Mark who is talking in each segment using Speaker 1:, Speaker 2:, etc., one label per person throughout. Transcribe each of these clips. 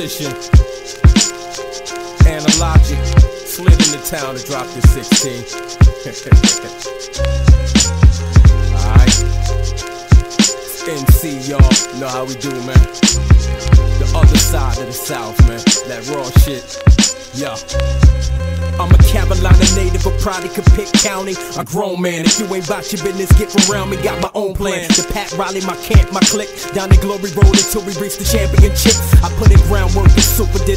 Speaker 1: Supastition. Analogic slid into town to drop the 16. Alright. MC, y'all. Know how we do, man. The other side of the South, man. That raw shit. Yeah. I'm a Carolina native, a product of Pitt County. A grown man, if you ain't about your business, get around me. Got my own plan. The Pat Riley, my camp, my clique. Down the glory road until we reach the championship. I put in and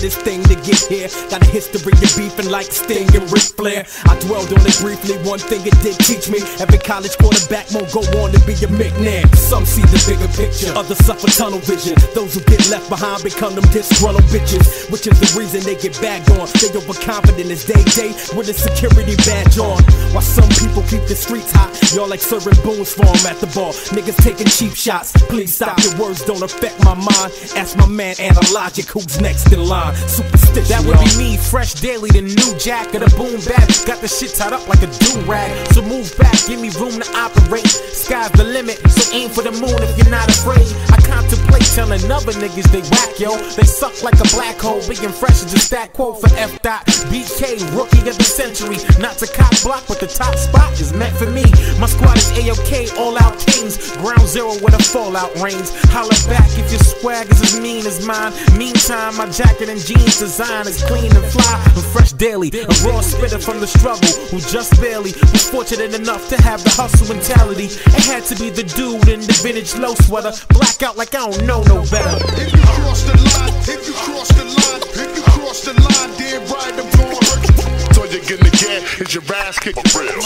Speaker 1: super did his thing to get here. Got a history of beefing like Sting and Ric Flair. I dwelled on it briefly, one thing it did teach me. Every college quarterback won't go on to be a McNair. Some see the bigger picture, others suffer tunnel vision. Those who get left behind become them disgruntled bitches, which is the reason they get bagged on. They overconfident as day day with a security badge on. While some people keep the streets hot, y'all like serving booze for 'em at the bar. Niggas taking cheap shots. Please stop your words, don't affect my mind. Ask my man Analogic who's next in line. Supastition.
Speaker 2: That would be me, fresh daily, the new jack of the boom bap. Got the shit tied up like a do rag. So move back, give me room to operate. Sky's the limit, so aim for the moon if you're not afraid. I contemplate telling other niggas they whack, yo. They suck like a black hole, being fresh as just that quote for F. Dot. BK, rookie of the century. Not to cop block, but the top spot is meant for me. My squad is AOK, all out kings. Ground zero where the fallout reigns. Holla back if your swag is as mean as mine. Meantime, my jacket and jeans design is clean and fly. I'm fresh daily, a raw spitter from the struggle who just barely was fortunate enough to have the hustle mentality. It had to be the dude in the vintage low sweater, blackout like I don't know no better.
Speaker 3: If you cross the line, if you cross the line, if you cross the line, then right, I'm gonna hurt you.
Speaker 4: So you're gonna get is your ass for real.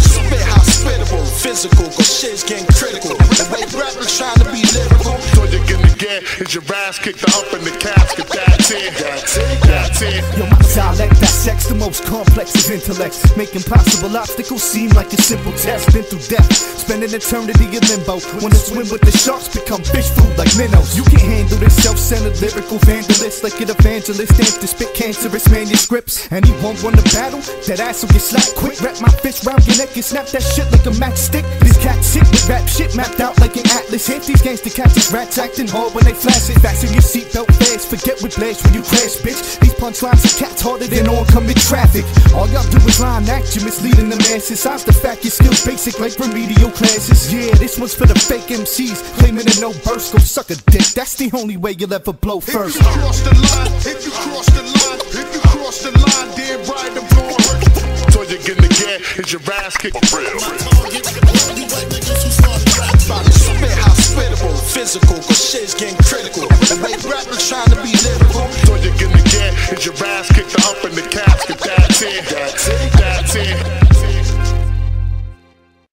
Speaker 5: Spit hospitable, physical, cause shit's getting critical. The way rappers trying to be lyrical.
Speaker 4: So you're gonna get is your ass kicked up in the casket. That's it. That's it. That's it.
Speaker 6: Complex of intellects, make impossible obstacles seem like a simple test. Been through death, spending eternity in limbo. When the swim with the sharks become fish food like minnows. You can't handle this self-centered lyrical vandalist like an evangelist. Amped to spit cancerous manuscripts, won the battle. That ass will get slapped quick. Wrap my fist round your neck and snap that shit like a matchstick. This cat sick with rap shit mapped out like an atlas. Hit these gangster catches rats acting hard when they flash it. Fasten your seatbelt fast, forget whiplash when you crash, bitch. These punchlines are cats harder than oncoming traffic. All y'all do is line act, you misleading the masses. How's the fact your skills basic like remedial classes? Yeah, this one's for the fake MCs claiming to no burst. Go suck a dick, that's the only way you'll ever blow first.
Speaker 3: If
Speaker 6: first.
Speaker 3: you cross the line, if you cross the line, if you cross the line, then right, I'm gonna hurt you.
Speaker 4: So you're gonna get is your ass kicked for real.
Speaker 5: Physical, cause shit's getting critical. The way rappers trying to be lyrical.
Speaker 4: So you're gonna get is your ass kicked up in the casket. That's it.